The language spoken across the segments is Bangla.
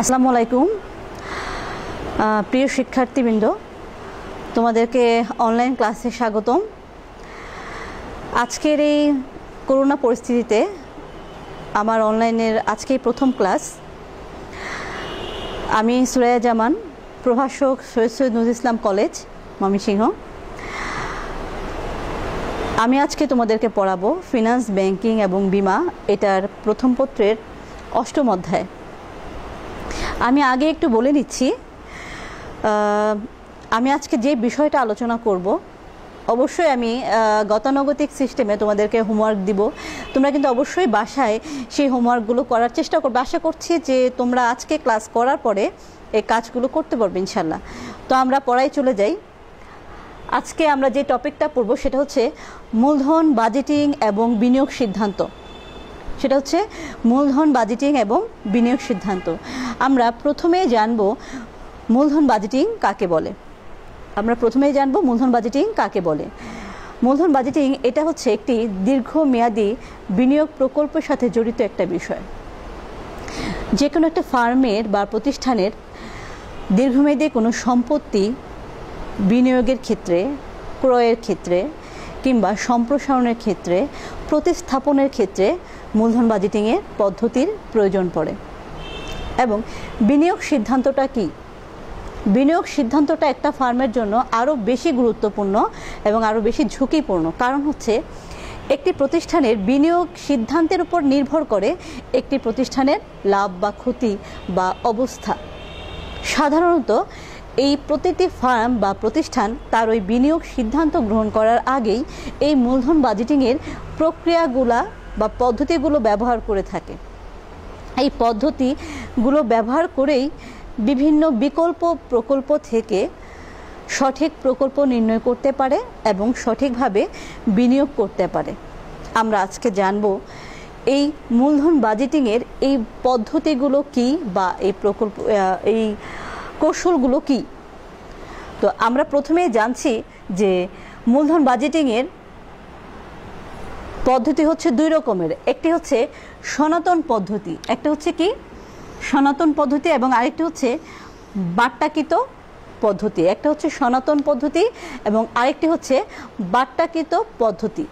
আসসালামু আলাইকুম প্রিয় শিক্ষার্থীবৃন্দ, তোমাদেরকে অনলাইন ক্লাসে স্বাগতম। আজকের এই করোনা পরিস্থিতিতে আমার অনলাইনের আজকেই প্রথম ক্লাস আমি সুরাইয়া জামান, প্রভাষক সৈয়দ সৈয়দ নজরুল ইসলাম কলেজ, ময়মনসিংহ। আমি আজকে তোমাদেরকে পড়াবো ফিনান্স ব্যাংকিং এবং বিমা, এটার প্রথম পত্রের অষ্টম অধ্যায়। আমি আগে একটু বলে নিচ্ছি আমি আজকে যে বিষয়টা আলোচনা করব, অবশ্যই আমি গতানুগতিক সিস্টেমে তোমাদেরকে হোমওয়ার্ক দিব। তোমরা কিন্তু অবশ্যই বাসায় সেই হোমওয়ার্কগুলো করার চেষ্টা করবে। আশা করছি যে তোমরা আজকে ক্লাস করার পরে এই কাজগুলো করতে পারবে ইনশাল্লাহ তো আমরা পড়ায় চলে যাই। আজকে আমরা যে টপিকটা পড়ব সেটা হচ্ছে মূলধন বাজেটিং এবং বিনিয়োগ সিদ্ধান্ত। সেটা হচ্ছে মূলধন বাজেটিং এবং বিনিয়োগ সিদ্ধান্ত। আমরা প্রথমে জানব মূলধন বাজেটিং কাকে বলে। আমরা প্রথমেই জানব মূলধন বাজেটিং কাকে বলে। মূলধন বাজেটিং এটা হচ্ছে একটি দীর্ঘমেয়াদী বিনিয়োগ প্রকল্পের সাথে জড়িত একটা বিষয়। যে কোনো একটা ফার্মের বা প্রতিষ্ঠানের দীর্ঘমেয়াদী কোনো সম্পত্তি বিনিয়োগের ক্ষেত্রে, ক্রয়ের ক্ষেত্রে কিংবা সম্প্রসারণের ক্ষেত্রে, প্রতিস্থাপনের ক্ষেত্রে মূলধন বাজেটিংয়ের পদ্ধতির প্রয়োজন পড়ে। এবং বিনিয়োগ সিদ্ধান্তটা কি? বিনিয়োগ সিদ্ধান্তটা একটা ফার্মের জন্য আরও বেশি গুরুত্বপূর্ণ এবং আরও বেশি ঝুঁকিপূর্ণ। কারণ হচ্ছে, একটি প্রতিষ্ঠানের বিনিয়োগ সিদ্ধান্তের উপর নির্ভর করে একটি প্রতিষ্ঠানের লাভ বা ক্ষতি বা অবস্থা। সাধারণত, এই প্রতিটি ফার্ম বা প্রতিষ্ঠান তার ওই বিনিয়োগ সিদ্ধান্ত গ্রহণ করার আগেই এই মূলধন বাজেটিংয়ের প্রক্রিয়াগুলা বা পদ্ধতিগুলো ব্যবহার করে থাকে। এই পদ্ধতিগুলো ব্যবহার করেই বিভিন্ন বিকল্প প্রকল্প থেকে সঠিক প্রকল্প নির্ণয় করতে পারে এবং সঠিকভাবে বিনিয়োগ করতে পারে। আমরা আজকে জানব এই মূলধন বাজেটিংয়ের এই পদ্ধতিগুলো কি বা এই প্রকল্প এই কৌশলগুলো কি? তো আমরা প্রথমে জানছি যে মূলধন বাজেটিংয়ের পদ্ধতি হচ্ছে দুই রকমের। একটি হচ্ছে সনাতন পদ্ধতি, একটা হচ্ছে কি? সনাতন পদ্ধতি এবং আরেকটি হচ্ছে বাট্টাকৃত পদ্ধতি। একটা হচ্ছে সনাতন পদ্ধতি এবং আরেকটি হচ্ছে বাট্টাকৃত পদ্ধতি।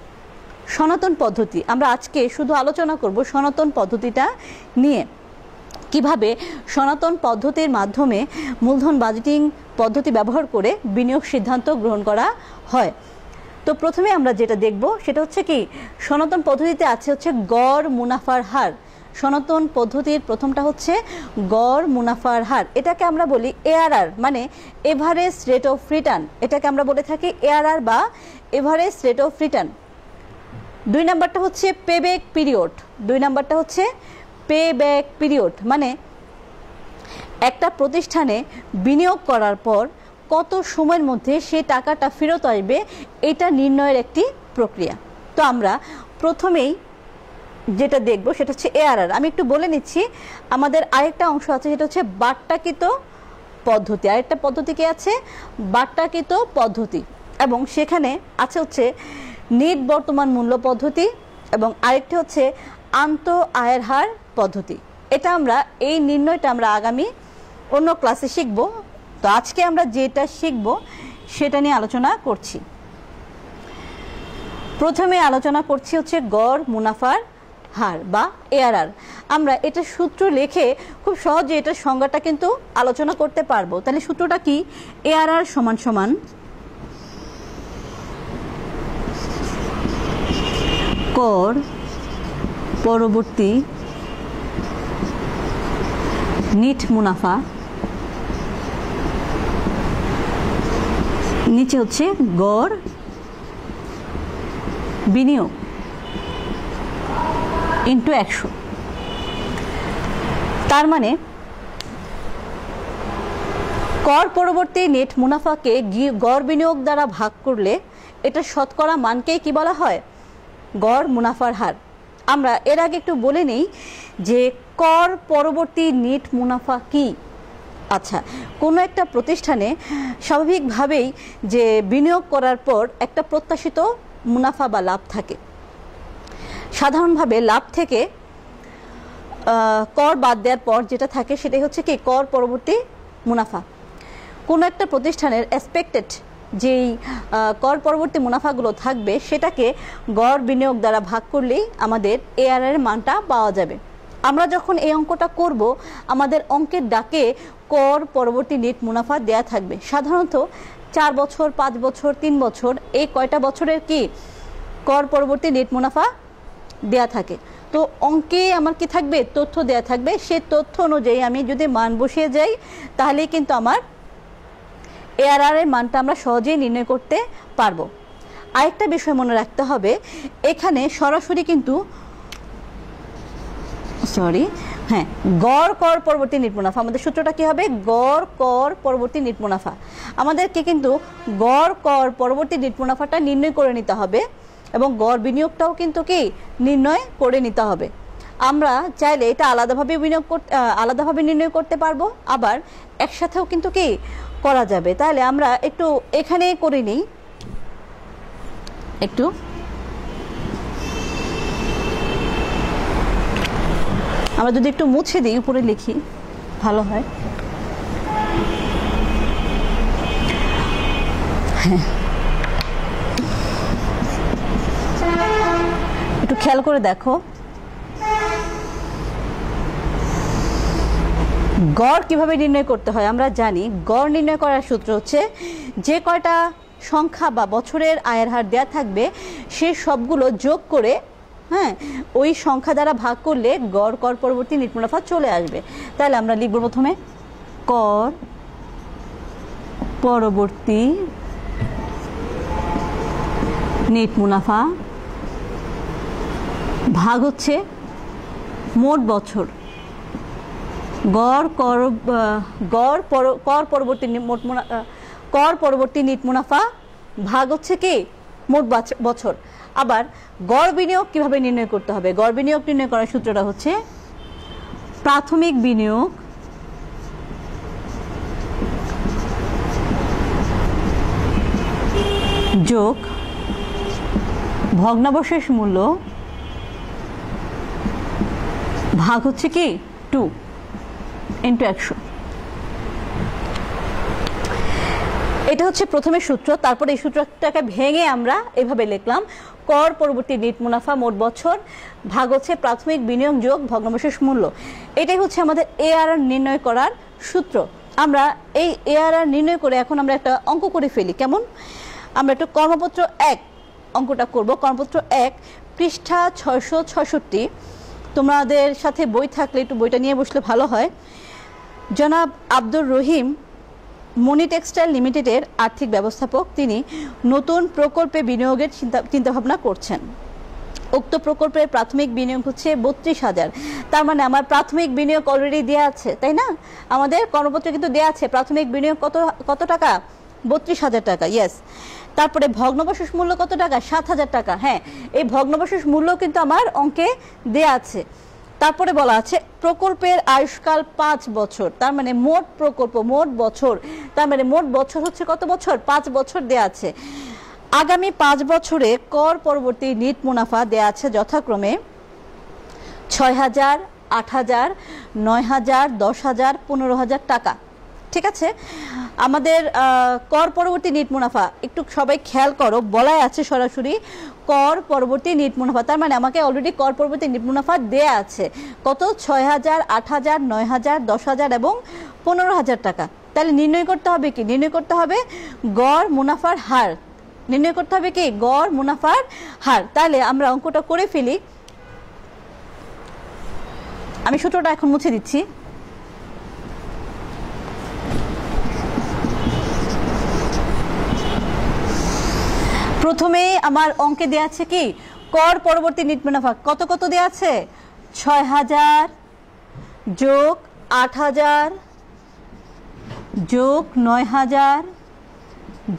সনাতন পদ্ধতি, আমরা আজকে শুধু আলোচনা করব সনাতন পদ্ধতিটা নিয়ে। কীভাবে সনাতন পদ্ধতির মাধ্যমে মূলধন বাজেটিং পদ্ধতি ব্যবহার করে বিনিয়োগ সিদ্ধান্ত গ্রহণ করা হয়? তো প্রথমে আমরা যেটা দেখব সেটা হচ্ছে কি, সনাতন পদ্ধতিতে আছে হচ্ছে গড় মুনাফার হার। সনাতন পদ্ধতির প্রথমটা হচ্ছে গড় মুনাফার হার। এটাকে আমরা বলি এআরআর মানে এভারেজ রেট অফ রিটার্ন এটাকে আমরা বলে থাকি এআরআর বা এভারেজ রেট অফ রিটার্ন দুই নাম্বারটা হচ্ছে পেব্যাক পিরিয়ড দুই নাম্বারটা হচ্ছে পে ব্যাক পিরিয়ড মানে একটা প্রতিষ্ঠানে বিনিয়োগ করার পর কত সময়ের মধ্যে সেই টাকাটা ফেরত আসবে, এটা নির্ণয়ের একটি প্রক্রিয়া। তো আমরা প্রথমেই যেটা দেখব সেটা হচ্ছে এআরআর আমি একটু বলে নিচ্ছি, আমাদের আরেকটা অংশ আছে, সেটা হচ্ছে বাট্টাকৃত পদ্ধতি। আরেকটা পদ্ধতি কি আছে? বাট্টাকৃত পদ্ধতি। এবং সেখানে আছে হচ্ছে নিট বর্তমান মূল্য পদ্ধতি এবং আরেকটি হচ্ছে আন্ত আয়ের হার পদ্ধতি। এটা আমরা, এই নির্ণয়টা আমরা আগামী অন্য ক্লাসে শিখব। তো আজকে আমরা যেটা শিখব সেটা নিয়ে আলোচনা করছি। প্রথমে আলোচনা করছি হচ্ছে গড়, মুনাফার হার বা এআরআর আমরা এটা সূত্র লিখে খুব সহজে এটার সংজ্ঞাটা কিন্তু আলোচনা করতে পারব। তাহলে সূত্রটা কি? এআরআর সমান সমান কর পরবর্তী নিট মুনাফা নিচে হচ্ছে গড়, বিনিয়োগ ইন্টু একশো। তার মানে কর পরবর্তী নেট মুনাফাকে গড় বিনিয়োগ দ্বারা ভাগ করলে এটা শতকরা মানকেই কি বলা হয়? গড় মুনাফার হার। আমরা এর আগে একটু বলে নেই যে কর পরবর্তী নেট মুনাফা কি? আচ্ছা কোনো একটা প্রতিষ্ঠানে স্বাভাবিকভাবেই যে বিনিয়োগ করার পর একটা প্রত্যাশিত মুনাফা বা লাভ থাকে। সাধারণভাবে লাভ থেকে কর বাদ দেওয়ার পর যেটা থাকে সেটাই হচ্ছে কি কর পরবর্তী মুনাফা। কোনো একটা প্রতিষ্ঠানের এক্সপেক্টেড যেই কর পরবর্তী মুনাফাগুলো থাকবে সেটাকে গড় বিনিয়োগ দ্বারা ভাগ করলেই আমাদের এআর এর মানটা পাওয়া যাবে। আমরা যখন এই অঙ্কটা করব, আমাদের অঙ্কের ডাকে কর পরবর্তী নেট মুনাফা দেয়া থাকবে। সাধারণত চার বছর, পাঁচ বছর, তিন বছর, এই কয়টা বছরের কি কর পরবর্তী নেট মুনাফা দেয়া থাকে। তো অঙ্কে আমার কি থাকবে? তথ্য দেয়া থাকবে। সে তথ্য অনুযায়ী আমি যদি মান বসিয়ে যাই তাহলে কিন্তু আমার এআরআর এর মানটা আমরা সহজেই নির্ণয় করতে পারব। আরেকটা বিষয় মনে রাখতে হবে, এখানে সরাসরি কিন্তু সরি হ্যাঁ গড়, কর, পরবর্তী নিট মুনাফা। আমাদের সূত্রটা কি হবে? গড়, কর, পরবর্তী নিট মুনাফা। আমাদেরকে কিন্তু গড়, কর, পরবর্তী নিট মুনাফাটা নির্ণয় করে নিতে হবে এবং গড় বিনিয়োগটাও কিন্তু কি? নির্ণয় করে নিতে হবে। আমরা চাইলে এটা আলাদাভাবে বিনিয়োগ করতে আলাদাভাবে নির্ণয় করতে পারব। আবার একসাথেও কিন্তু কি করা যাবে। তাহলে আমরা একটু এখানে করে নিই। একটু আমরা যদি একটু মুছে দিই, উপরে লিখি, ভালো হয়। হ্যাঁ একটু খেয়াল করে দেখো। গড় কীভাবে নির্ণয় করতে হয়, আমরা জানি। গড় নির্ণয় করার সূত্র হচ্ছে, যে কয়টা সংখ্যা বা বছরের আয়ের হার দেওয়া থাকবে, সে সবগুলো যোগ করে হ্যাঁ ওই সংখ্যা দ্বারা ভাগ করলে গড়, কর পরবর্তী নিট মুনাফা চলে আসবে। তাহলে আমরা লিখব প্রথমে কর পরবর্তী নেট মুনাফা ভাগ হচ্ছে মোট বছর। গড়, কর গড় কর পরবর্তী মোট কর পরবর্তী নিট মুনাফা ভাগ হচ্ছে কি? মোট বছর। আবার গড় বিনিয়োগ কীভাবে নির্ণয় করতে হবে? গড় বিনিয়োগ নির্ণয় করার সূত্রটা হচ্ছে প্রাথমিক বিনিয়োগ যোগ ভগ্নাবশেষ মূল্য ভাগ হচ্ছে কি? টু ইন্টু একশো। এটা হচ্ছে প্রথমে সূত্র, তারপর এই সূত্রটাকে ভেঙে আমরা এভাবে লিখলাম। কর পরবর্তী নেট মুনাফা মোট বছর, ভাগ হচ্ছে প্রাথমিক বিনিয়োগ যোগ ভগ্নবশেষ মূল্য। এটাই হচ্ছে আমাদের এআরআর নির্ণয় করার সূত্র। আমরা এই এআরআর নির্ণয় করে এখন আমরা একটা অঙ্ক করে ফেলি। কেমন? আমরা একটু কর্মপত্র এক অঙ্কটা করব। কর্মপত্র এক, পৃষ্ঠা ছয়শো ছয়ষট্টি তোমাদের সাথে বই থাকলে একটু বইটা নিয়ে বসলে ভালো হয়। জনাব আব্দুর রহিম মনি টেক্সটাইল লিমিটেডের আর্থিক ব্যবস্থাপক তিনি নতুন প্রকল্পে বিনিয়োগের চিন্তা, চিন্তাভাবনা করছেন। উক্ত প্রকল্পের প্রাথমিক বিনিয়োগ হচ্ছে বত্রিশ হাজার। তার মানে আমার প্রাথমিক বিনিয়োগ অলরেডি দেওয়া আছে, তাই না? আমাদের কর্মপত্রে কিন্তু দেওয়া আছে। প্রাথমিক বিনিয়োগ কত কত টাকা? বত্রিশ হাজার টাকা ইয়েস তারপরে ভগ্নবশেষ মূল্য কত টাকা? সাত হাজার টাকা হ্যাঁ। এই ভগ্নবশেষ মূল্য কিন্তু আমার অঙ্কে দেয়া আছে। তারপরে বলা আছে, প্রকল্পের আয়ুষ্কাল পাঁচ বছর, তার মানে মোট প্রকল্প, মোট বছর, তার মানে মোট বছর হচ্ছে কত বছর? পাঁচ বছর দেয়া আছে। আগামী পাঁচ বছরে কর পরবর্তী নিট মুনাফা দেয়া আছে যথাক্রমে ছয় হাজার, আট হাজার, নয় হাজার, দশ হাজার, পনেরো হাজার টাকা। ঠিক আছে? আমাদের কর পরবর্তী নিট মুনাফা, একটু সবাই খেয়াল করো, বলাই আছে সরাসরি কর পরবর্তী নিট মুনাফা, তার মানে আমাকে অলরেডি কর পরবর্তী নিট মুনাফা দেয়া আছে। কত? ছয় হাজার আট হাজার নয় হাজার দশ হাজার এবং পনেরো হাজার টাকা। তাহলে নির্ণয় করতে হবে কি? নির্ণয় করতে হবে গড় মুনাফার হার। নির্ণয় করতে হবে কি? গড় মুনাফার হার। তাহলে আমরা অঙ্কটা করে ফেলি। আমি সূত্রটা এখন মুছে দিচ্ছি। প্রথমে আমার অঙ্কে দেওয়া আছে কি? কর পরবর্তী নিট মুনাফা। কত কত দেওয়া আছে? ছয় হাজার যোগ আট হাজার যোগ নয় হাজার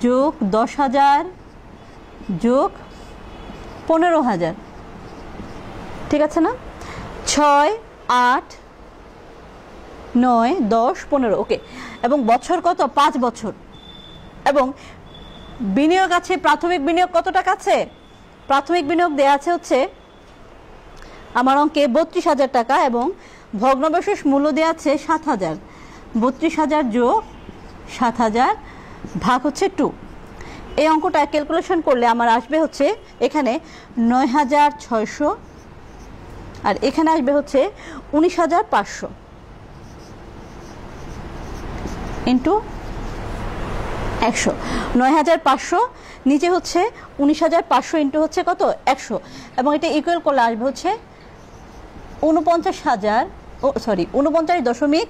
যোগ দশ হাজার যোগ পনেরো হাজার। ঠিক আছে না? ছয়, আট, নয়, দশ, পনেরো। ওকে। এবং বছর কত? পাঁচ বছর। এবং বিনিয়োগ আছে, প্রাথমিক বিনিয়োগ কত টাকা আছে? প্রাথমিক বিনিয়োগ দেওয়া আছে হচ্ছে আমার অঙ্কে বত্রিশ হাজার টাকা এবং ভগ্নবশেষ মূল্য দেওয়া আছে সাত হাজার। বত্রিশ হাজার যোগ সাত হাজার ভাগ হচ্ছে টু। এই অঙ্কটা ক্যালকুলেশন করলে আমার আসবে হচ্ছে এখানে নয় হাজার ছয়শো আর এখানে আসবে হচ্ছে উনিশ হাজার পাঁচশো। ইন্টু একশো। নয় হাজার পাঁচশো, নিচে হচ্ছে উনিশ হাজার পাঁচশো ইন্টু হচ্ছে কত? একশো। এবং এটা ইকুয়াল করলে আসবে হচ্ছে উনপঞ্চাশ হাজার, ও সরি উনপঞ্চাশ দশমিক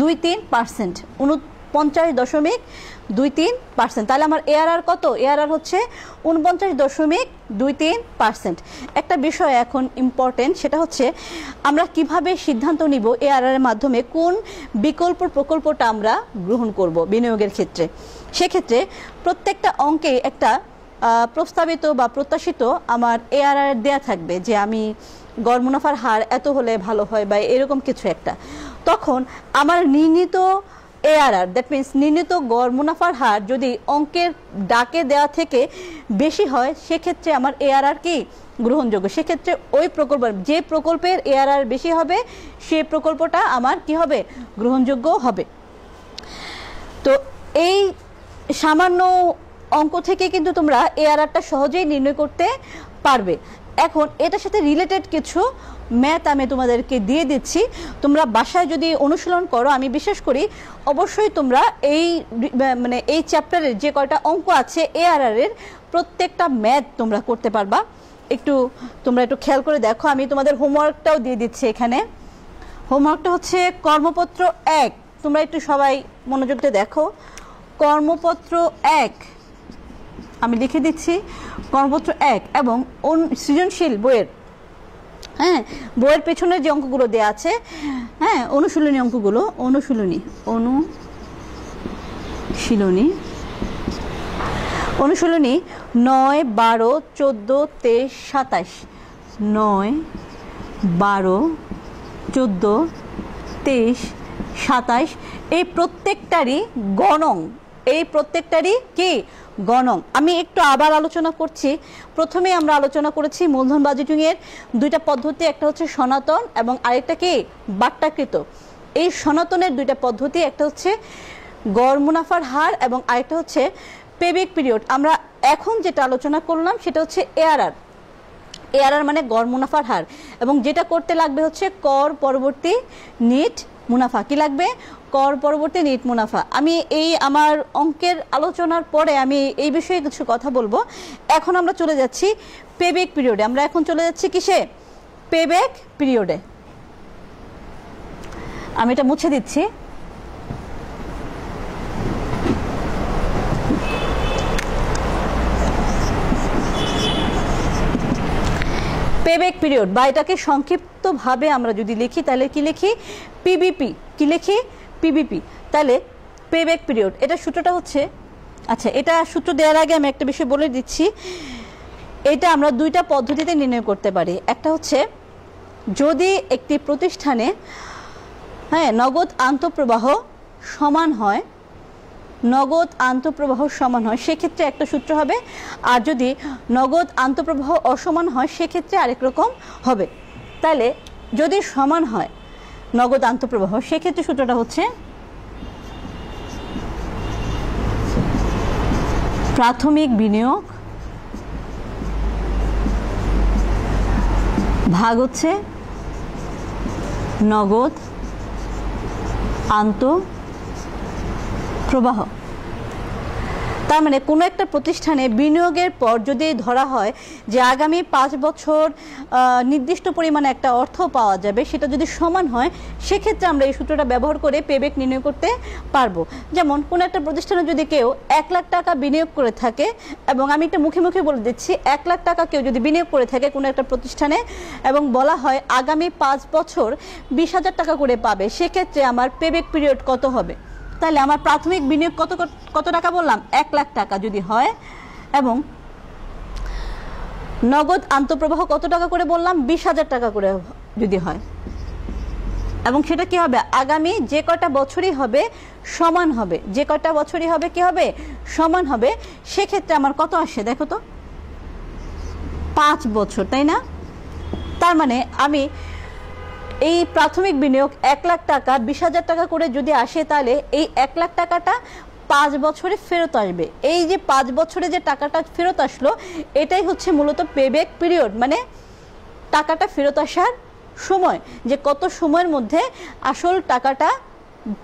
দুই তিন পার্সেন্ট উনপঞ্চাশ দশমিক দুই তিন পার্সেন্ট তাহলে আমার এআরআর কত? এআরআর হচ্ছে উনপঞ্চাশ দশমিক দুই তিন পার্সেন্ট একটা বিষয় এখন ইম্পর্টেন্ট সেটা হচ্ছে আমরা কীভাবে সিদ্ধান্ত নিব এআরআর এর মাধ্যমে? কোন বিকল্প প্রকল্পটা আমরা গ্রহণ করব বিনিয়োগের ক্ষেত্রে? সেক্ষেত্রে প্রত্যেকটা অঙ্কে একটা প্রস্তাবিত বা প্রত্যাশিত আমার এআরআর দেয়া থাকবে যে আমি গড় মুনাফার হার এত হলে ভালো হয় বা এরকম কিছু একটা। তখন আমার নির্ণীত এআরআর দ্যাট মিন্স নির্ণীত গড় মুনাফার হার যদি অঙ্কের ডাকে দেওয়া থেকে বেশি হয়, সেক্ষেত্রে আমার এআরআর কি গ্রহণযোগ্য? সেক্ষেত্রে ওই প্রকল্প, যে প্রকল্পের এআরআর বেশি হবে, সে প্রকল্পটা আমার কি হবে? গ্রহণযোগ্য হবে। তো এই সামান্য অঙ্ক থেকে কিন্তু তোমরা এআরআরটা সহজেই নির্ণয় করতে পারবে। এখন এটার সাথে রিলেটেড কিছু ম্যাথ আমি তোমাদেরকে দিয়ে দিচ্ছি। তোমরা বাসায় যদি অনুশীলন করো, আমি বিশেষ করি অবশ্যই তোমরা এই মানে এই চ্যাপ্টারের যে কয়টা অঙ্ক আছে এআরআর এর প্রত্যেকটা ম্যাথ তোমরা করতে পারবা। একটু তোমরা একটু খেয়াল করে দেখো, আমি তোমাদের হোমওয়ার্কটাও দিয়ে দিচ্ছি এখানে। হোমওয়ার্কটা হচ্ছে কর্মপত্র এক। তোমরা একটু সবাই মনোযোগ দিয়ে দেখো। কর্মপত্র এক। আমি লিখে দিচ্ছি, কর্মপত্র এক এবং সৃজনশীল বইয়ের হ্যাঁ বইয়ের পেছনের যে অঙ্কগুলো দেওয়া আছে হ্যাঁ অনুশীলনী অঙ্কগুলো, অনুশীলনী অনুশীলনী অনুশীলনী নয়, বারো, চোদ্দ, তেইশ সাতাশ নয়, বারো, চোদ্দ, তেইশ সাতাশ এই প্রত্যেকটারই গণং। এই প্রত্যেকটারই কি গণং? আমি একটু আবার আলোচনা করছি। প্রথমে আমরা আলোচনা করেছি মূলধন বাজেটিং এর দুইটা পদ্ধতি, একটা হচ্ছে সনাতন এবং আরেকটা কি? বাট্টাকৃত। এই সনাতনের দুইটা পদ্ধতি, একটা হচ্ছে গড় মুনাফার হার এবং আরেকটা হচ্ছে পেবেক পিরিয়ড। আমরা এখন যেটা আলোচনা করলাম সেটা হচ্ছে এআরআর এআরআর মানে গড় মুনাফার হার এবং যেটা করতে লাগবে হচ্ছে কর পরবর্তী নিট মুনাফা। কি লাগবে? কর পরবর্তী নিট মুনাফা। আমি এই আমার অঙ্কের আলোচনার পরে আমি এই বিষয়ে কিছু কথা বলব। এখন আমরা চলে যাচ্ছি পেবেক পিরিয়ডে আমরা এখন চলে যাচ্ছি কিসে? পেবেক পিরিয়ডে আমি এটা মুছে দিচ্ছি। পেবেক পিরিয়ড বা এটাকে সংক্ষিপ্তভাবে আমরা যদি লিখি, তাহলে কি লিখি? পিবিপি কি লিখি? পিবিপি তাহলে পেব্যাক পিরিয়ড এটা সূত্রটা হচ্ছে আচ্ছা এটা সূত্র দেওয়ার আগে আমি একটা বিষয় বলে দিচ্ছি। এটা আমরা দুইটা পদ্ধতিতে নির্ণয় করতে পারি। একটা হচ্ছে, যদি একটি প্রতিষ্ঠানে হ্যাঁ নগদ আন্তঃপ্রবাহ সমান হয়, নগদ আন্তঃপ্রবাহ সমান হয়, সেক্ষেত্রে একটা সূত্র হবে। আর যদি নগদ আন্তঃপ্রবাহ অসমান হয়, সেক্ষেত্রে আরেক রকম হবে। তাহলে যদি সমান হয় নগদ আন্তঃপ্রবাহ। সেক্ষেত্রে সূত্রটা হচ্ছে প্রাথমিক বিনিয়োগ ভাগ হচ্ছে নগদ আন্ত প্রবাহ তার মানে কোনো একটা প্রতিষ্ঠানে বিনিয়োগের পর যদি ধরা হয় যে আগামী পাঁচ বছর নির্দিষ্ট পরিমাণে একটা অর্থ পাওয়া যাবে, সেটা যদি সমান হয়, সেক্ষেত্রে আমরা এই সূত্রটা ব্যবহার করে পেবেক নির্ণয় করতে পারব। যেমন, কোনো একটা প্রতিষ্ঠানে যদি কেউ এক লাখ টাকা বিনিয়োগ করে থাকে, এবং আমি একটা মুখে মুখে বলে দিচ্ছি, এক লাখ টাকা কেউ যদি বিনিয়োগ করে থাকে কোনো একটা প্রতিষ্ঠানে, এবং বলা হয় আগামী পাঁচ বছর বিশ হাজার টাকা করে পাবে, সেক্ষেত্রে আমার পেবেক পিরিয়ড কত হবে? তাহলে আমার প্রাথমিক বিনিয়োগ কত কত টাকা বললাম? এক লাখ টাকা যদি হয়, এবং নগদ আন্তঃপ্রবাহ কত টাকা করে বললাম? বিশ হাজার টাকা করে যদি হয়। এবং সেটা কি হবে? আগামী যে কটা বছরই হবে, সমান হবে। যে কটা বছরই হবে, কি হবে? সমান হবে। সেক্ষেত্রে আমার কত আসে দেখো তো? পাঁচ বছর, তাই না? তার মানে আমি এই প্রাথমিক বিনিয়োগ এক লাখ টাকা, বিশ হাজার টাকা করে যদি আসে তাহলে এই এক লাখ টাকাটা পাঁচ বছরে ফেরত আসবে। এই যে পাঁচ বছরে যে টাকাটা ফেরত আসলো, এটাই হচ্ছে মূলত পেব্যাক পিরিয়ড মানে টাকাটা ফেরত আসার সময়, যে কত সময়ের মধ্যে আসল টাকাটা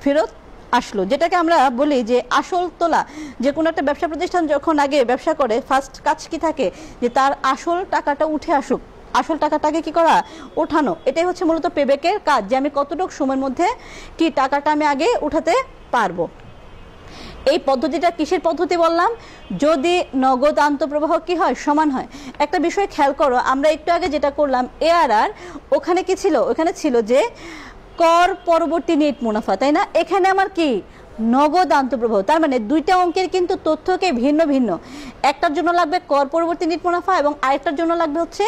ফেরত আসলো। যেটাকে আমরা বলি যে আসল তোলা। যে কোনো একটা ব্যবসা প্রতিষ্ঠান যখন আগে ব্যবসা করে ফার্স্ট কাজ কি থাকে? যে তার আসল টাকাটা উঠে আসুক। আসল টাকাটাকে কি করা? ওঠানো। এটাই হচ্ছে মূলত পেবেকের কাজ যে আমি কতটুকু সময়ের মধ্যে কি টাকাটা আমি আগে উঠাতে পারব। এই পদ্ধতিটা কিসের পদ্ধতি বললাম? যদি নগদ আন্তঃপ্রবাহ কি হয়? সমান হয়। একটা বিষয় খেয়াল করো, আমরা একটু আগে যেটা করলাম এআরআর ওখানে কি ছিল? ওখানে ছিল যে, কর পরবর্তী নেট মুনাফা, তাই না? এখানে আমার কি? নগদ আন্তঃপ্রবাহ। তার মানে দুইটা অঙ্কের কিন্তু তথ্যকে ভিন্ন ভিন্ন। একটার জন্য লাগবে কর পরবর্তী নিট মুনাফা এবং আরেকটার জন্য লাগবে হচ্ছে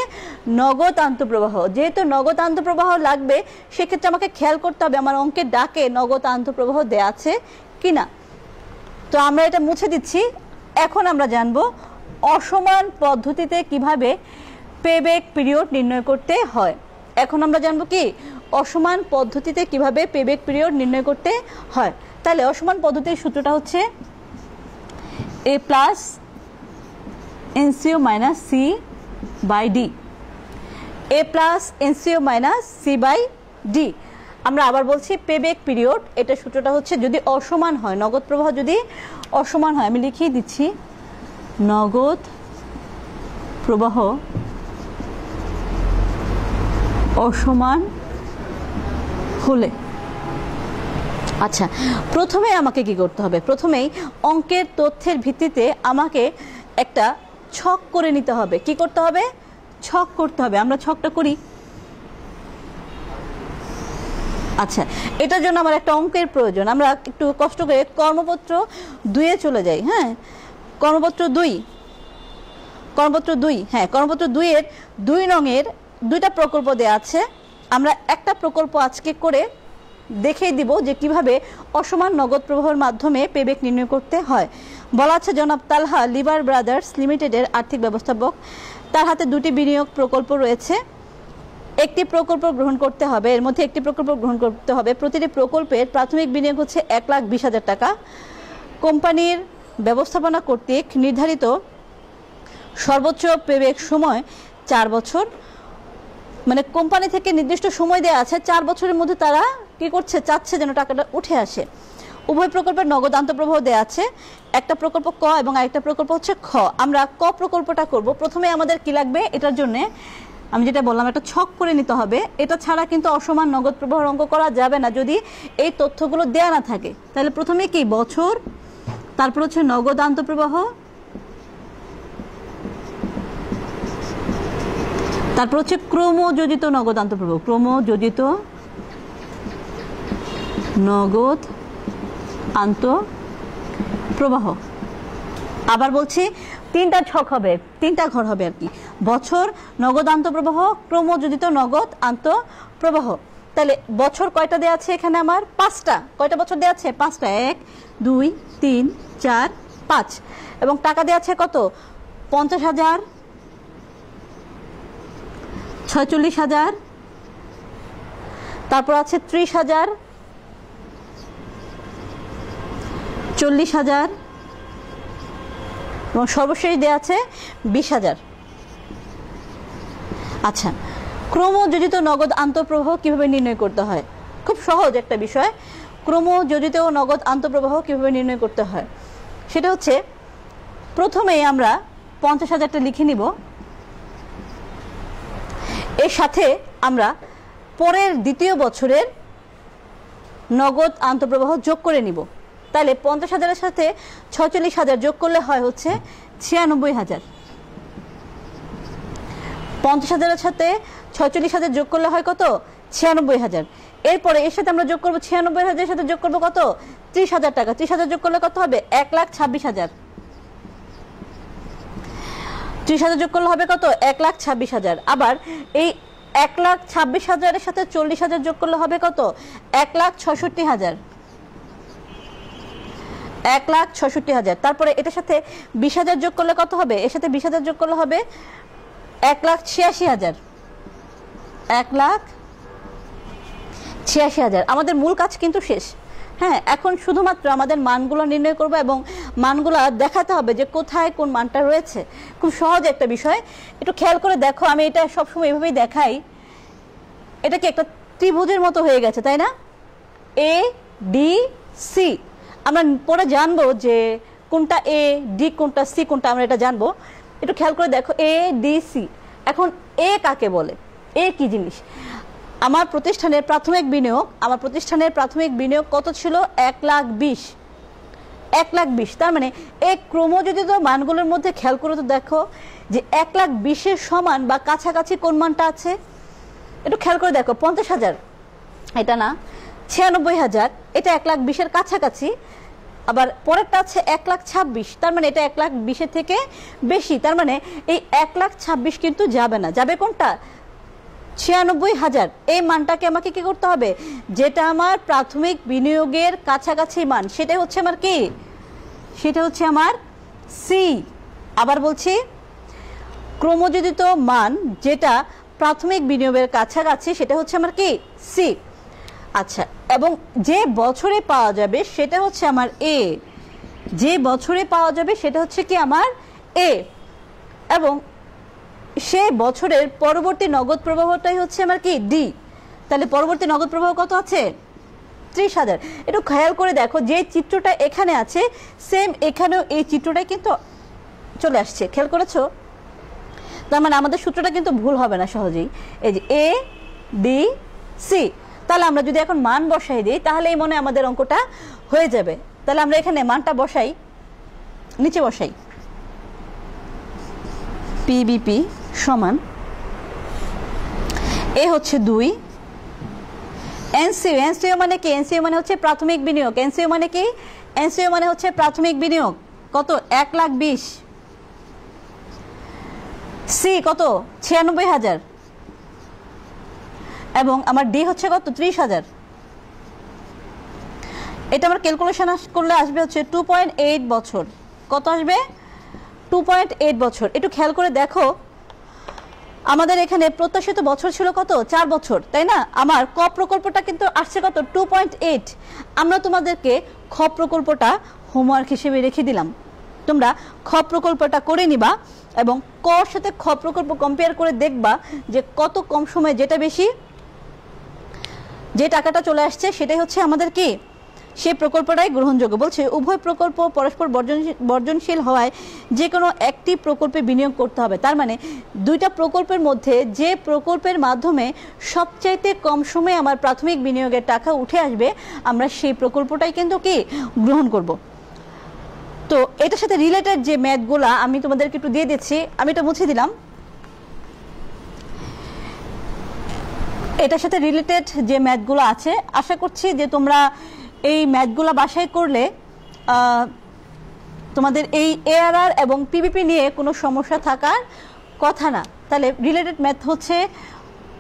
নগদ আন্তঃপ্রবাহ। যেহেতু নগদ আন্তঃপ্রবাহ লাগবে, সেক্ষেত্রে আমাকে খেয়াল করতে হবে আমার অঙ্কের ডাকে নগদ আন্তঃপ্রবাহ দেয়া আছে কি না তো আমরা এটা মুছে দিচ্ছি। এখন আমরা জানব অসমান পদ্ধতিতে কীভাবে পেব্যাক পিরিয়ড নির্ণয় করতে হয়। এখন আমরা জানব কি, অসমান পদ্ধতিতে কীভাবে পেব্যাক পিরিয়ড নির্ণয় করতে হয়। তাহলে অসমান পদ্ধতির সূত্রটা হচ্ছে A plus NCO minus C by D A plus NCO minus C by D আমরা আবার বলছি পেবেক পিরিয়ড এটা সূত্রটা হচ্ছে যদি অসমান হয়, নগদ প্রবাহ যদি অসমান হয়, আমি লিখিয়ে দিচ্ছি, নগদ প্রবাহ অসমান হলে আচ্ছা প্রথমে আমাকে কি করতে হবে? প্রথমেই অঙ্কের তথ্যের ভিত্তিতে আমাকে একটা ছক করে নিতে হবে। কি করতে হবে? ছক করতে হবে। আমরা ছকটা করি। আচ্ছা এটার জন্য আমার একটা অঙ্কের প্রয়োজন। আমরা একটু কষ্ট করে কর্মপত্র দুইয়ে চলে যাই হ্যাঁ? কর্মপত্র দুই। কর্মপত্র দুই হ্যাঁ কর্মপত্র দুইয়ের দুই রঙের দুইটা প্রকল্প দেওয়া আছে। আমরা একটা প্রকল্প আজকে করে দেখিয়ে দিব যে কীভাবে অসমান নগদ প্রবাহের মাধ্যমে পেবেক নির্ণয় করতে হয়। বলা আছে, জনাব তালহা লিভার ব্রাদার্স লিমিটেডের আর্থিক ব্যবস্থাপক। তার হাতে দুটি বিনিয়োগ প্রকল্প রয়েছে। একটি প্রকল্প গ্রহণ করতে হবে। এর মধ্যে একটি প্রকল্প গ্রহণ করতে হবে। প্রতিটি প্রকল্পের প্রাথমিক বিনিয়োগ হচ্ছে এক লাখ বিশ হাজার টাকা। কোম্পানির ব্যবস্থাপনা কর্তৃক নির্ধারিত সর্বোচ্চ পেবেক সময় চার বছর। মানে কোম্পানি থেকে নির্দিষ্ট সময় দেওয়া আছে, চার বছরের মধ্যে তারা কি করছে, চাচ্ছে যেন টাকাটা উঠে আসে। উভয় প্রকল্পের নগদ আন্তঃপ্রবাহ দেওয়া আছে। একটা প্রকল্প ক এবং আরেকটা প্রকল্প হচ্ছে খ। আমরা ক প্রকল্পটা করব। প্রথমে আমাদের কি লাগবে? এটার জন্য আমি যেটা বললাম, একটা ছক করে নিতে হবে। এটা ছাড়া কিন্তু অসমান নগদ প্রবাহের অঙ্ক করা যাবে না। যদি এই তথ্যগুলো দেয়া না থাকে, তাহলে প্রথমে কি? বছর, তারপর হচ্ছে নগদ আন্তঃপ্রবাহ, তারপর হচ্ছে ক্রমযোজিত নগদ আন্তঃপ্রবাহ। ক্রমযোজিত নগদ আন্ত প্রবাহ। আবার বলছি, তিনটা ছক হবে, তিনটা ঘর হবে আর কি। বছর নগদ আন্তঃপ্রবাহ ক্রমযোজিত নগদ আন্তঃপ্রবাহ তাহলে বছর কয়টা দেওয়া আছে এখানে আমার? পাঁচটা। কয়টা বছর দেওয়া আছে? পাঁচটা। এক, দুই, তিন, চার, পাঁচ। এবং টাকা দেওয়া আছে কত? পঞ্চাশ হাজার, ছয়চল্লিশ হাজার, তারপর আছে ত্রিশ হাজার চল্লিশ হাজার এবং সর্বশেষ দেওয়া আছে বিশ হাজার। আচ্ছা ক্রমযোজিত নগদ আন্তঃপ্রবাহ কীভাবে নির্ণয় করতে হয়? খুব সহজ একটা বিষয়। ক্রমযোজিত নগদ আন্তঃপ্রবাহ কীভাবে নির্ণয় করতে হয়? সেটা হচ্ছে, প্রথমেই আমরা পঞ্চাশ হাজারটা লিখে নিব। এর সাথে আমরা পরের দ্বিতীয় বছরের নগদ আন্তঃপ্রবাহ যোগ করে নিব। তাহলে পঞ্চাশ হাজারের সাথে ছচল্লিশ হাজার যোগ করলে হয় হচ্ছে ছিয়ানব্বই হাজার। পঞ্চাশ হাজারের সাথে ছচল্লিশ হাজার যোগ করলে হয় কত? ছিয়ানব্বই হাজার। এরপরে এর সাথে আমরা যোগ করব ছিয়ানব্বই হাজারের সাথে যোগ করব কত? ত্রিশ হাজার টাকা। ত্রিশ হাজার যোগ করলে কত হবে? এক লাখ ছাব্বিশ হাজার। ত্রিশ হাজার যোগ করলে হবে কত? এক লাখ ছাব্বিশ হাজার। আবার এই এক লাখ ছাব্বিশ হাজারের সাথে চল্লিশ হাজার যোগ করলে হবে কত? এক লাখ ছষট্টি হাজার। এক লাখ ছষট্টি হাজার। তারপরে এটার সাথে বিশ হাজার যোগ করলে কত হবে? এর সাথে বিশ হাজার যোগ করলে হবে এক লাখ ছিয়াশি হাজার। এক লাখ ছিয়াশি হাজার। আমাদের মূল কাজ কিন্তু শেষ। হ্যাঁ এখন শুধুমাত্র আমাদের মানগুলো নির্ণয় করব এবং মানগুলো দেখাতে হবে যে কোথায় কোন মানটা রয়েছে। খুব সহজ একটা বিষয়। একটু খেয়াল করে দেখো, আমি এটা সবসময় এভাবেই দেখাই। এটা কি একটা ত্রিভুজের মতো হয়ে গেছে, তাই না? এ ডি সি আমরা পরে জানব যে কোনটা এ ডি কোনটা সি কোনটা আমরা এটা জানব। একটু খেয়াল করে দেখো এ ডি সি এখন এ কাকে বলে? এ কি জিনিস? আমার প্রতিষ্ঠানের প্রাথমিক বিনিয়োগ, আমার প্রতিষ্ঠানের প্রাথমিক বিনিয়োগ কত ছিল? এক লাখ বিশ। এক লাখ বিশ। তার মানে এই ক্রমযোজিত মানগুলোর মধ্যে খেয়াল করে তো দেখো যে এক লাখ বিশের সমান বা কাছাকাছি কোন মানটা আছে? একটু খেয়াল করে দেখো, পঞ্চাশ হাজার। এটা না। ছিয়ানব্বই হাজার, এটা এক লাখ বিশের কাছাকাছি, আবার পরেরটা আছে এক লাখ ছাব্বিশ, তার মানে এটা এক লাখ বিশের থেকে বেশি, তার মানে এই এক লাখ ছাব্বিশ কিন্তু যাবে না। যাবে কোনটা? ছিয়ানব্বই হাজার, এই মানটাকে আমাকে কি করতে হবে? যেটা আমার প্রাথমিক বিনিয়োগের কাছাকাছি মান, সেটাই হচ্ছে আমার কি? সেটা হচ্ছে আমার সি আবার বলছি, ক্রমযোজিত মান যেটা প্রাথমিক বিনিয়োগের কাছাকাছি, সেটা হচ্ছে আমার কি? সি আচ্ছা এবং যে বছরে পাওয়া যাবে সেটা হচ্ছে আমার এ যে বছরে পাওয়া যাবে সেটা হচ্ছে কি আমার এ এবং সে বছরের পরবর্তী নগদ প্রবাহটাই হচ্ছে আমার কি? ডি তাহলে পরবর্তী নগদ প্রবাহ কত আছে? ত্রিশ হাজার। একটু খেয়াল করে দেখো, যে চিত্রটা এখানে আছে সেম এখানেও এই চিত্রটাই কিন্তু চলে আসছে। খেয়াল করেছ? তার মানে আমাদের সূত্রটা কিন্তু ভুল হবে না সহজেই। এই যে এ ডি সি তাহলে আমরা যদি এখন মান বসাই দিই তাহলে এই মনে আমাদের অঙ্কটা হয়ে যাবে। তাহলে আমরা এখানে মানটা বসাই, নিচে বসাই। পিবিপি সমান এ হচ্ছে দুই এনসিও এনসিও মানে কি? এনসিও মানে হচ্ছে প্রাথমিক বিনিয়োগ। এনসিও মানে কি? এনসিও মানে হচ্ছে প্রাথমিক বিনিয়োগ। কত? এক লাখ বিশ। সি কত? ছিয়ানব্বই হাজার। এবং আমার ডি হচ্ছে কত? ত্রিশ হাজার। এটা আমার ক্যালকুলেশন করলে আসবে হচ্ছে টু পয়েন্ট এইট বছর। কত আসবে? টু পয়েন্ট এইট বছর। একটু খেয়াল করে দেখো, আমাদের এখানে প্রত্যাশিত বছর ছিল কত? চার বছর, তাই না? আমার ক প্রকল্পটা কিন্তু আসছে কত? টু পয়েন্ট এইট আমরা তোমাদেরকে খ প্রকল্পটা হোমওয়ার্ক হিসেবে রেখে দিলাম। তোমরা খ প্রকল্পটা করে নিবা এবং কর সাথে খ প্রকল্প কম্পেয়ার করে দেখবা যে কত কম সময়ে যেটা বেশি যে টাকাটা চলে আসছে সেটাই হচ্ছে আমাদের কি? সেই প্রকল্পটাই গ্রহণযোগ্য। বলছে, উভয় প্রকল্প পরস্পর বর্জনশীল হওয়ায় যে কোনো একটি প্রকল্পে বিনিয়োগ করতে হবে। তার মানে দুইটা প্রকল্পের মধ্যে যে প্রকল্পের মাধ্যমে সবচাইতে কম সময়ে আমার প্রাথমিক বিনিয়োগের টাকা উঠে আসবে, আমরা সেই প্রকল্পটাই কিন্তু কি? গ্রহণ করব। তো এটার সাথে রিলেটেড যে ম্যাথগুলা আমি তোমাদেরকে একটু দিয়ে দিচ্ছি, আমি এটা মুছে দিলাম। এটার সাথে রিলেটেড যে ম্যাথগুলো আছে, আশা করছি যে তোমরা এই ম্যাথগুলো বাসায় করলে তোমাদের এই এআরআর এবং পিবিপি নিয়ে কোনো সমস্যা থাকার কথা না। তাহলে রিলেটেড ম্যাথ হচ্ছে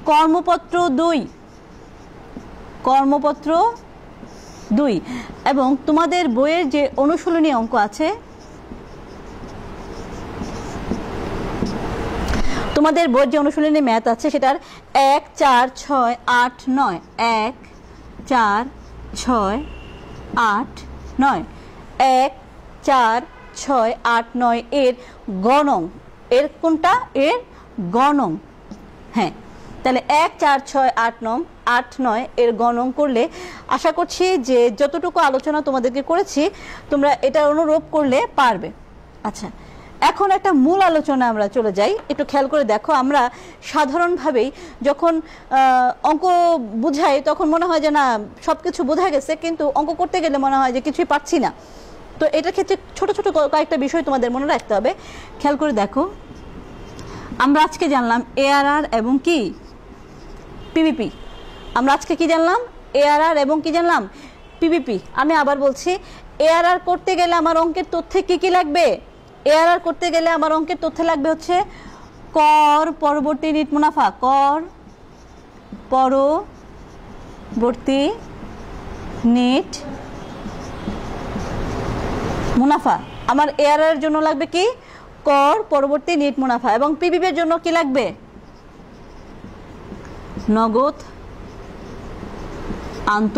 কর্মপত্র দুই। কর্মপত্র দুই। এবং তোমাদের বইয়ের যে অনুশীলনী অঙ্ক আছে তোমাদের বইয়ের যে অনুশীলনী ম্যাথ আছে সেটার এক, চার, ছয়, আট, নয়। এক, চার, ছয়, আট, নয়। এক, চার, ছয়, আট, নয় এর গণং। এর কোনটা? এর গণং। হ্যাঁ। তাহলে এক, চার, ছয়, আট, নং, আট, নয় এর গণং করলে আশা করছি যে যতটুকু আলোচনা তোমাদেরকে করেছি, তোমরা এটা অনুরূপ করলে পারবে। আচ্ছা। এখন একটা মূল আলোচনা আমরা চলে যাই। একটু খেয়াল করে দেখো, আমরা সাধারণভাবেই যখন অঙ্ক বুঝাই, তখন মনে হয় যে না সব কিছু বোঝা গেছে, কিন্তু অঙ্ক করতে গেলে মনে হয় যে কিছুই পারছি না। তো এটার ক্ষেত্রে ছোট ছোট কয়েকটা বিষয় তোমাদের মনে রাখতে হবে। খেয়াল করে দেখো, আমরা আজকে জানলাম এআরআর এবং কি? পিবিপি আমরা আজকে কি জানলাম? এআরআর এবং কি জানলাম? পিবিপি আমি আবার বলছি এআরআর করতে গেলে আমার অঙ্কের তথ্যে কি কি লাগবে? এআরআর করতে গেলে আমার অঙ্কের তথ্য লাগবে হচ্ছে কর পরবর্তী নিট মুনাফা, কর পরবর্তী নেট মুনাফা। আমার এআরআর জন্য লাগবে কি? কর পরবর্তী নিট মুনাফা। এবং পিবিপির জন্য কি লাগবে? নগদ আন্ত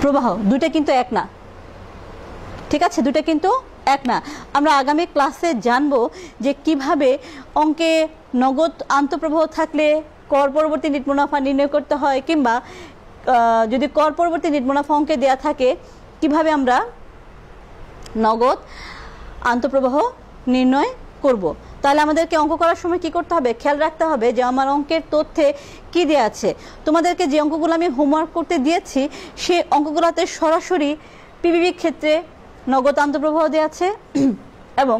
প্রবাহ দুইটা কিন্তু এক না। ঠিক আছে দুটো কিন্তু এক না। আমরা আগামী ক্লাসে জানব যে কীভাবে অঙ্কে নগদ আন্তঃপ্রবাহ থাকলে কর পরবর্তী নিট মুনাফা নির্ণয় করতে হয়, কিংবা যদি কর পরবর্তী নিট মুনাফা অঙ্কে দেয়া থাকে, কীভাবে আমরা নগদ আন্তঃপ্রবাহ নির্ণয় করব। তাহলে আমাদেরকে অঙ্ক করার সময় কি করতে হবে? খেয়াল রাখতে হবে যে আমার অঙ্কের তথ্যে কি দেওয়া আছে। তোমাদেরকে যে অঙ্কগুলো আমি হোমওয়ার্ক করতে দিয়েছি সেই অঙ্কগুলোতে সরাসরি পিবিবি ক্ষেত্রে নগদ আন্তঃপ্রবাহ দেওয়া আছে এবং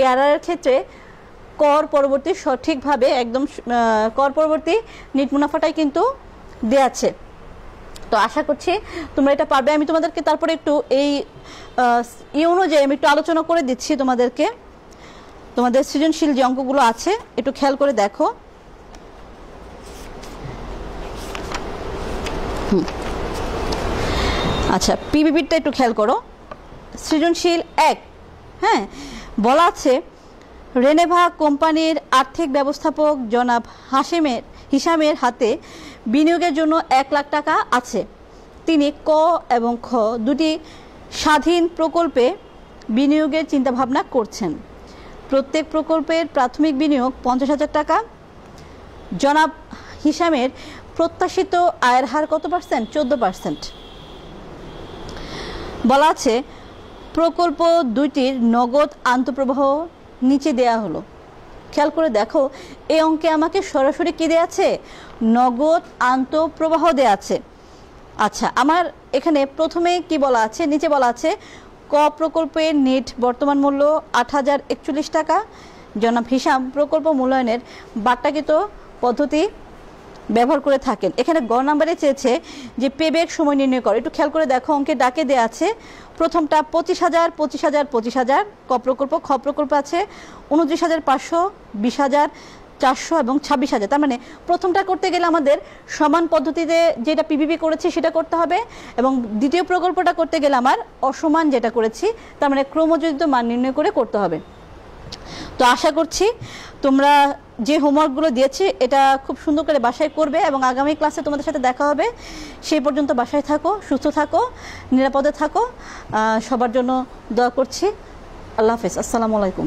এআরআর ক্ষেত্রে কর পরবর্তী সঠিকভাবে একদম কর পরবর্তী নিট মুনাফাটাই কিন্তু দেওয়া আছে। তো আশা করছি তোমরা এটা পারবে। আমি তোমাদেরকে তারপরে একটু এই ই অনুযায়ী আমি একটু আলোচনা করে দিচ্ছি তোমাদেরকে। তোমাদের সৃজনশীল যে অঙ্কগুলো আছে, একটু খেয়াল করে দেখো। আচ্ছা পিবিবিটা একটু খেয়াল করো। সৃজনশীল এক হ্যাঁ বলা আছে, রেনেভা কোম্পানির আর্থিক ব্যবস্থাপক জনাব হাসিমের হিসামের হাতে বিনিয়োগের জন্য এক লাখ টাকা আছে। তিনি ক এবং খ দুটি স্বাধীন প্রকল্পে বিনিয়োগের চিন্তাভাবনা করছেন। প্রত্যেক প্রকল্পের প্রাথমিক বিনিয়োগ পঞ্চাশ হাজার টাকা। জনাব হিসামের প্রত্যাশিত আয়ের হার কত পার্সেন্ট? চোদ্দ পার্সেন্ট। বলা আছে প্রকল্প দুইটির নগদ আন্তঃপ্রবাহ নিচে দেয়া হলো। খেয়াল করে দেখো এই অঙ্কে আমাকে সরাসরি কি দেয়া আছে? নগদ আন্তঃপ্রবাহ দেয়া আছে। আচ্ছা আমার এখানে প্রথমে কি বলা আছে? নিচে বলা আছে, ক প্রকল্পের নেট বর্তমান মূল্য আট হাজার একচল্লিশ টাকা। জনাব হিসাব প্রকল্প মূল্যায়নের বাট্টাকৃত পদ্ধতি ব্যবহার করে থাকেন। এখানে গ নাম্বারে চেয়েছে যে পেব্যাক সময় নির্ণয় করে। একটু খেয়াল করে দেখো, অঙ্কে ডাকে দেওয়া আছে প্রথমটা পঁচিশ হাজার পঁচিশ হাজার পঁচিশ হাজার। ক প্রকল্প? খ প্রকল্প আছে উনত্রিশ হাজার, পাঁচশো, বিশ হাজার, চারশো এবং ছাব্বিশ হাজার। তার মানে প্রথমটা করতে গেলে আমাদের সমান পদ্ধতিতে যেটা পিবিবি করেছি সেটা করতে হবে এবং দ্বিতীয় প্রকল্পটা করতে গেলে আমার অসমান যেটা করেছি, তার মানে ক্রমযোজিত মান নির্ণয় করে করতে হবে। তো আশা করছি তোমরা যে হোমওয়ার্কগুলো দিয়েছি, এটা খুব সুন্দর করে বাসায় করবে এবং আগামী ক্লাসে তোমাদের সাথে দেখা হবে। সেই পর্যন্ত বাসায় থাকো, সুস্থ থাকো, নিরাপদে থাকো। সবার জন্য দোয়া করছি। আল্লাহ হাফেজ। আসসালামু আলাইকুম।